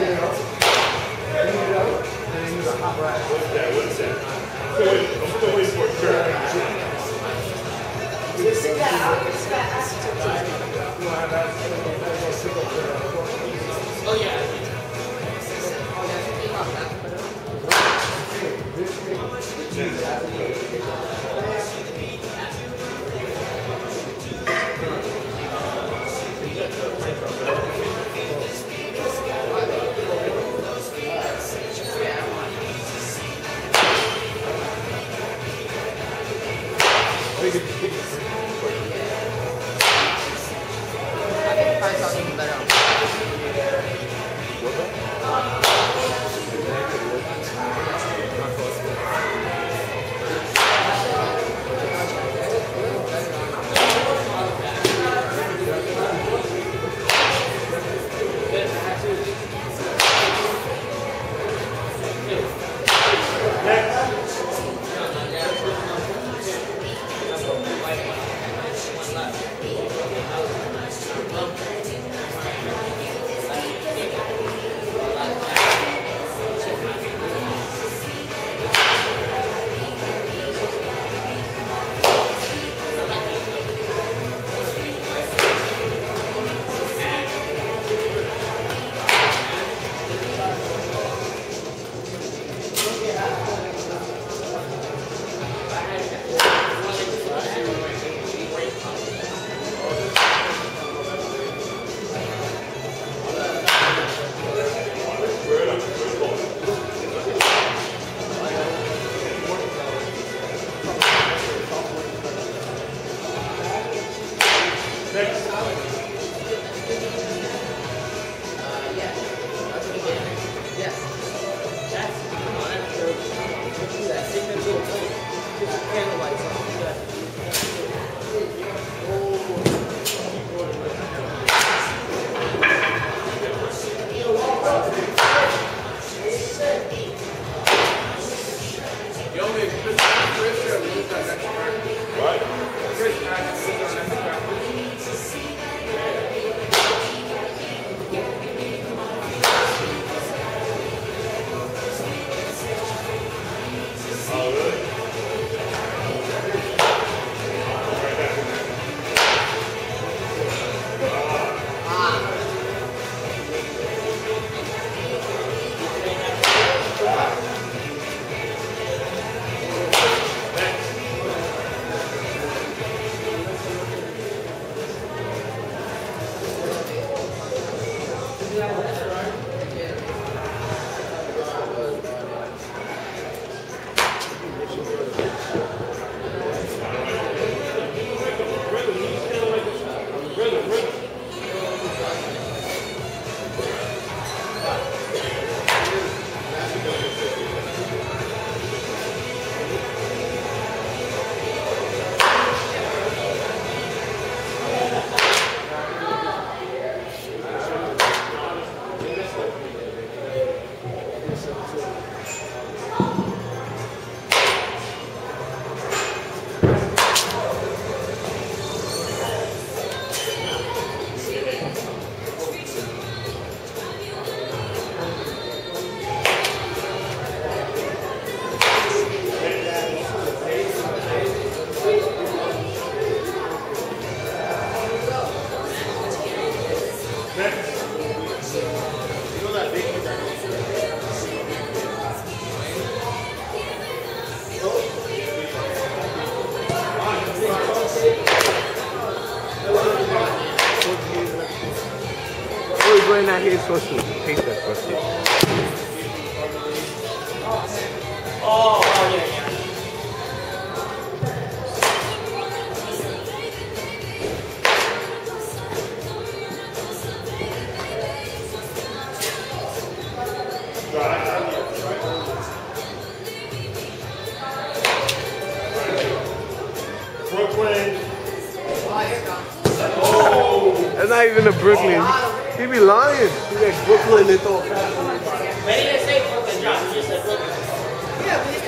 Yeah, I know. What's that? What's that? I'm going to wait for a turn. You sit down. It's. if, if candlelight. Supposed to taste that. Oh, oh yeah, yeah. Brooklyn. That's not even a Brooklyn. Oh, He be lying. He like Brooklyn and throw a pass. But he didn't say Brooklyn drop, he just said Brooklyn. Yeah,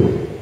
Amém.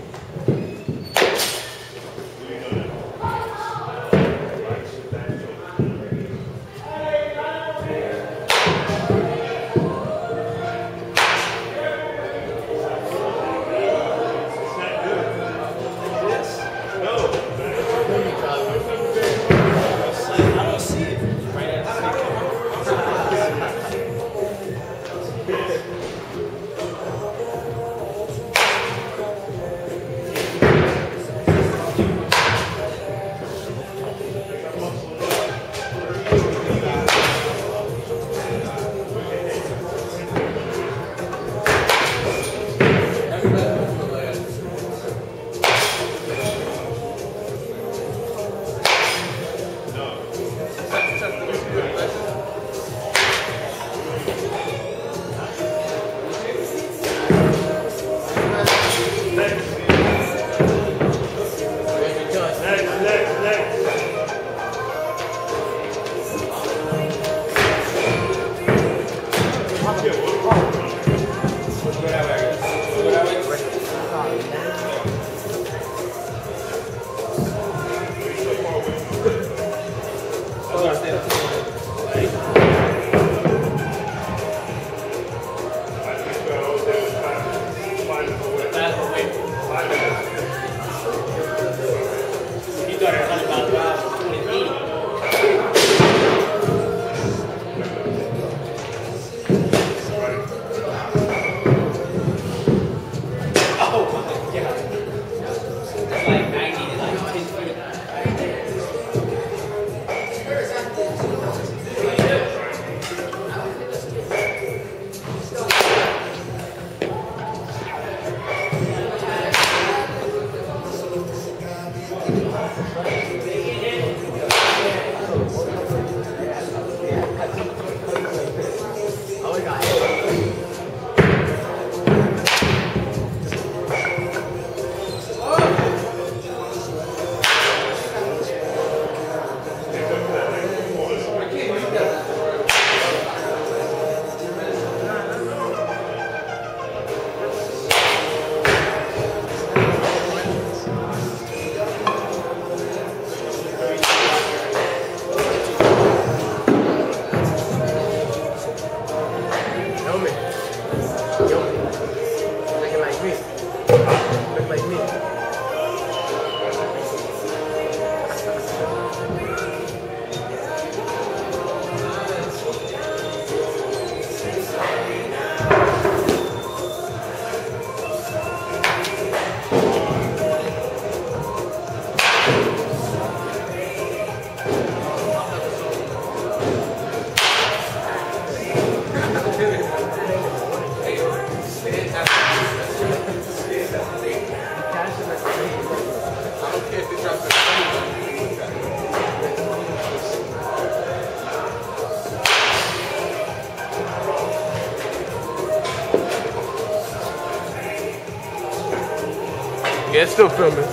Yeah, it's still filming.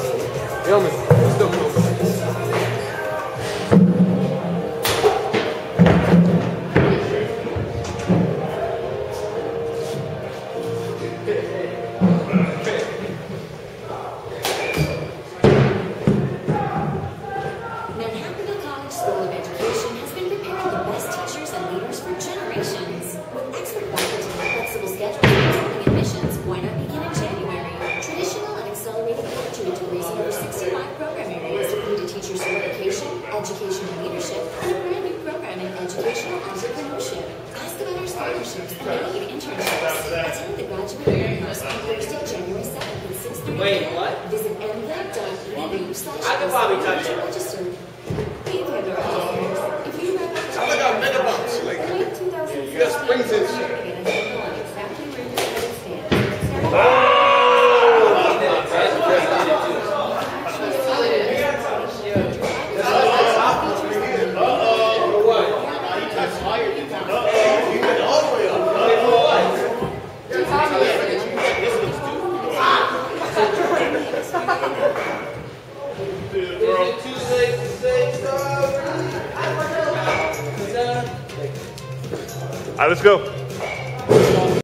Filming. Bobby touched it.